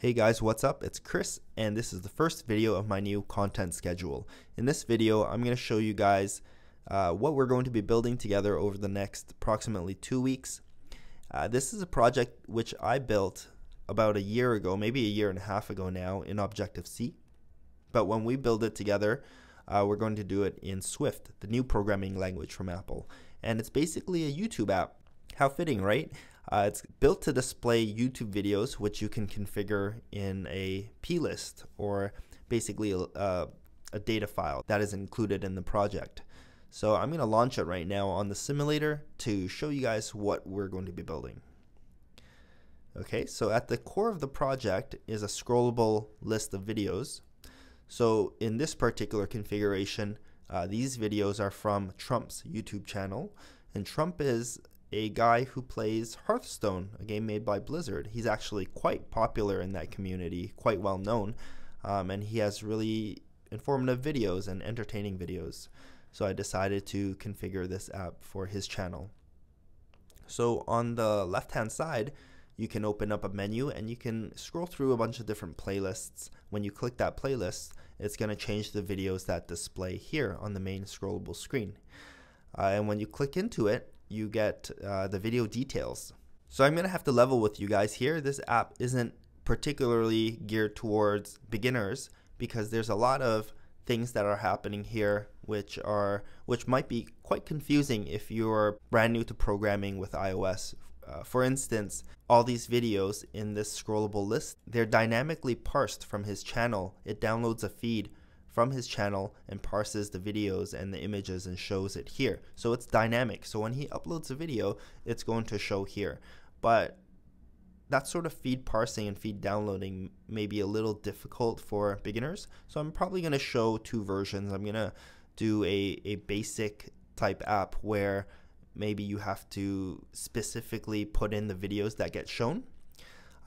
Hey guys, what's up? It's Chris, and this is the first video of my new content schedule. In this video, I'm going to show you guys uh, what we're going to be building together over the next approximately two weeks. Uh, this is a project which I built about a year ago, maybe a year and a half ago now, in Objective-C. But when we build it together, uh, we're going to do it in Swift, the new programming language from Apple. And it's basically a YouTube app. How fitting, right? Uh, it's built to display YouTube videos, which you can configure in a plist or basically a, a data file that is included in the project. So I'm going to launch it right now on the simulator to show you guys what we're going to be building. Okay, so at the core of the project is a scrollable list of videos. So in this particular configuration, uh, these videos are from Trump's YouTube channel, and Trump is a guy who plays Hearthstone, a game made by Blizzard. He's actually quite popular in that community, quite well known, um, and he has really informative videos and entertaining videos. So I decided to configure this app for his channel. So on the left hand side, you can open up a menu and you can scroll through a bunch of different playlists. When you click that playlist, it's going to change the videos that display here on the main scrollable screen. Uh, and when you click into it, you get uh, the video details. So I'm to have to level with you guys here. This app isn't particularly geared towards beginners because there's a lot of things that are happening here which are which might be quite confusing if you're brand new to programming with iOS. Uh, for instance, all these videos in this scrollable list, they're dynamically parsed from his channel. It downloads a feed from his channel and parses the videos and the images and shows it here. So it's dynamic. So when he uploads a video, it's going to show here. But that sort of feed parsing and feed downloading may be a little difficult for beginners. So I'm probably going to show two versions. I'm going to do a, a basic type app where maybe you have to specifically put in the videos that get shown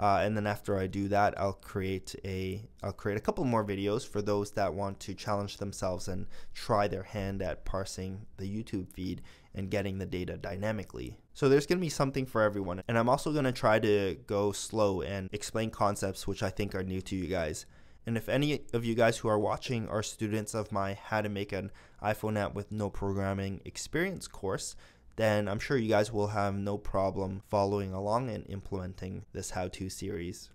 uh, and then after I do that, I'll create a I'll create a couple more videos for those that want to challenge themselves and try their hand at parsing the YouTube feed and getting the data dynamically. So there's going to be something for everyone. And I'm also going to try to go slow and explain concepts which I think are new to you guys. And if any of you guys who are watching are students of my How to Make an iPhone App with No Programming Experience course, then I'm sure you guys will have no problem following along and implementing this how-to series.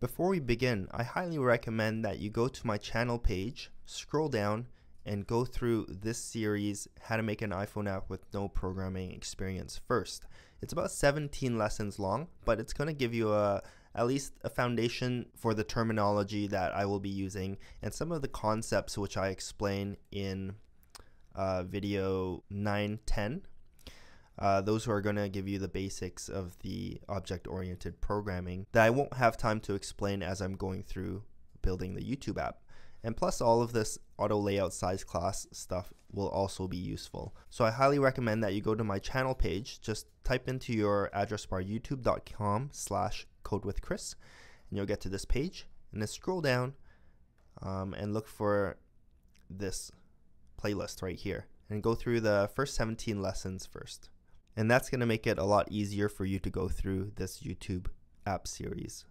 Before we begin, I highly recommend that you go to my channel page, scroll down, and go through this series, How to Make an iPhone App with No Programming Experience first. It's about 17 lessons long, but it's going to give you a at least a foundation for the terminology that I will be using and some of the concepts which I explain in uh, video 910 uh, those who are going to give you the basics of the object-oriented programming that I won't have time to explain as I'm going through building the YouTube app. And plus all of this auto layout size class stuff will also be useful. So I highly recommend that you go to my channel page, just type into your address bar youtube.com slash codewithchris and you'll get to this page and then scroll down um, and look for this playlist right here and go through the first 17 lessons first. And that's going to make it a lot easier for you to go through this YouTube app series.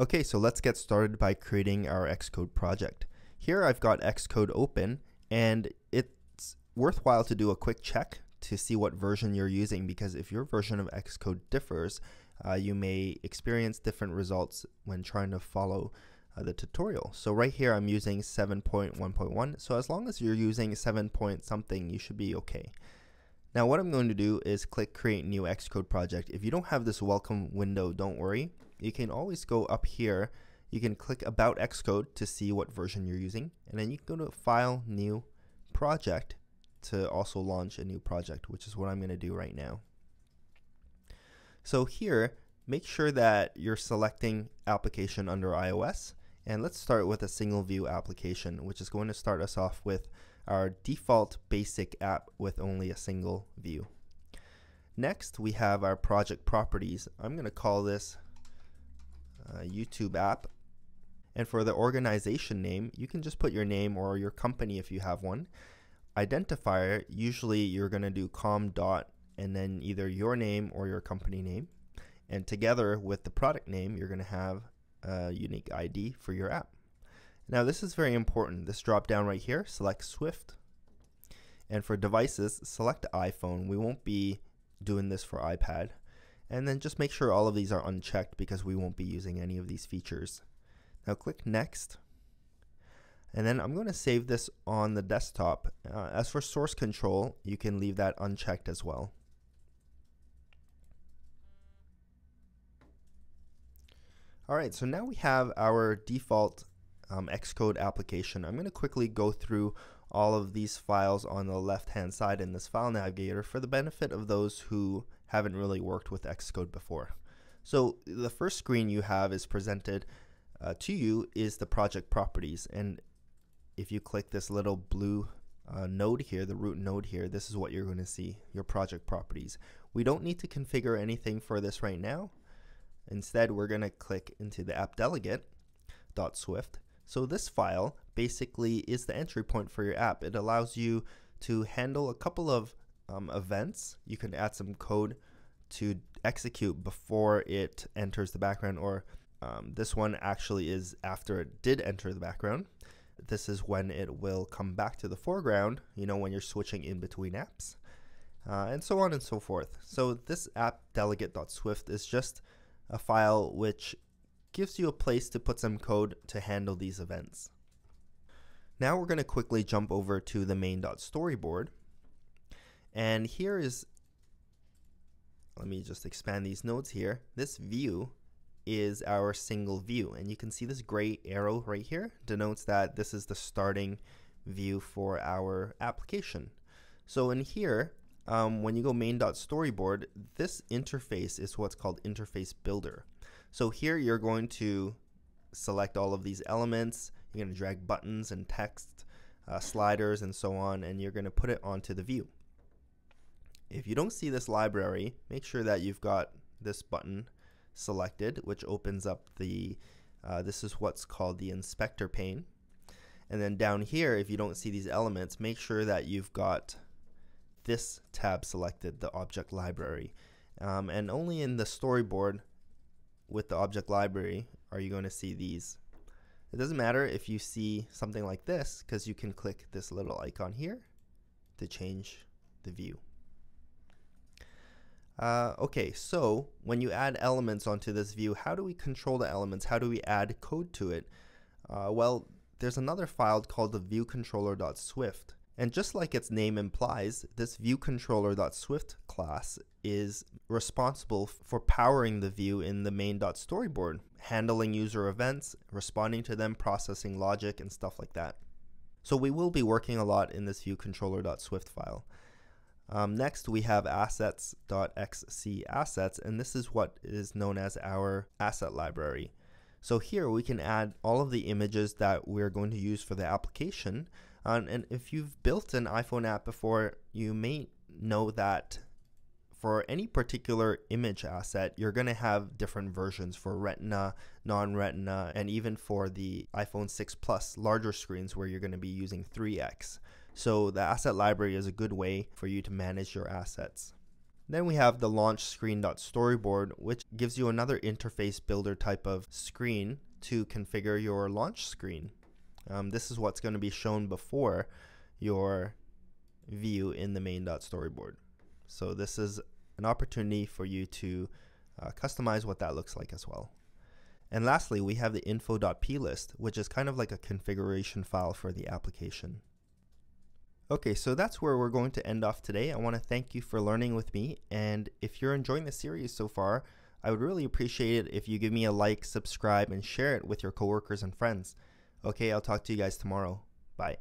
Okay, so let's get started by creating our Xcode project. Here I've got Xcode open and it's worthwhile to do a quick check to see what version you're using because if your version of Xcode differs, uh, you may experience different results when trying to follow uh, the tutorial. So right here I'm using 7.1.1, so as long as you're using 7 point something, you should be okay. Now what I'm going to do is click create new Xcode project. If you don't have this welcome window, don't worry. You can always go up here. You can click about Xcode to see what version you're using. And then you can go to file, new, project to also launch a new project, which is what I'm going to do right now. So here, make sure that you're selecting application under iOS. And let's start with a single view application, which is going to start us off with our default basic app with only a single view. Next, we have our project properties. I'm going to call this uh, YouTube app. And for the organization name, you can just put your name or your company if you have one. Identifier, usually you're going to do com dot and then either your name or your company name. And together with the product name, you're going to have a unique ID for your app. Now this is very important. This drop down right here, select Swift. And for devices, select iPhone. We won't be doing this for iPad. And then just make sure all of these are unchecked because we won't be using any of these features. Now click Next. And then I'm going to save this on the desktop. Uh, as for source control, you can leave that unchecked as well. Alright, so now we have our default um, Xcode application. I'm going to quickly go through all of these files on the left hand side in this file navigator for the benefit of those who haven't really worked with Xcode before. So the first screen you have is presented uh, to you is the project properties and if you click this little blue uh, node here, the root node here, this is what you're going to see, your project properties. We don't need to configure anything for this right now. Instead, we're going to click into the app delegate.swift so this file basically is the entry point for your app. It allows you to handle a couple of um, events. You can add some code to execute before it enters the background or um, this one actually is after it did enter the background. This is when it will come back to the foreground, you know, when you're switching in between apps. Uh, and so on and so forth. So this app delegate.swift is just a file which gives you a place to put some code to handle these events. Now we're going to quickly jump over to the main.storyboard. And here is, let me just expand these nodes here. This view is our single view. And you can see this gray arrow right here denotes that this is the starting view for our application. So in here, um, when you go main.storyboard, this interface is what's called interface builder. So here you're going to select all of these elements. You're going to drag buttons and text, uh, sliders, and so on, and you're going to put it onto the view. If you don't see this library, make sure that you've got this button selected, which opens up the, uh, this is what's called the inspector pane. And then down here, if you don't see these elements, make sure that you've got this tab selected, the object library. Um, and only in the storyboard with the object library are you going to see these. It doesn't matter if you see something like this because you can click this little icon here to change the view. Uh, okay, so when you add elements onto this view, how do we control the elements? How do we add code to it? Uh, well, there's another file called the viewcontroller.swift. And just like its name implies, this viewcontroller.swift class is responsible for powering the view in the main.storyboard, handling user events, responding to them, processing logic, and stuff like that. So we will be working a lot in this viewcontroller.swift file. Um, next, we have assets.xc assets, and this is what is known as our asset library. So here we can add all of the images that we're going to use for the application. Um, and if you've built an iPhone app before, you may know that for any particular image asset, you're going to have different versions for Retina, non Retina, and even for the iPhone 6 Plus larger screens where you're going to be using 3x. So the asset library is a good way for you to manage your assets. Then we have the launch screen.storyboard, which gives you another interface builder type of screen to configure your launch screen. Um, this is what's going to be shown before your view in the main.storyboard. So this is an opportunity for you to uh, customize what that looks like as well. And lastly, we have the info.plist, which is kind of like a configuration file for the application. Okay, so that's where we're going to end off today. I want to thank you for learning with me. And if you're enjoying the series so far, I would really appreciate it if you give me a like, subscribe, and share it with your coworkers and friends. Okay, I'll talk to you guys tomorrow. Bye.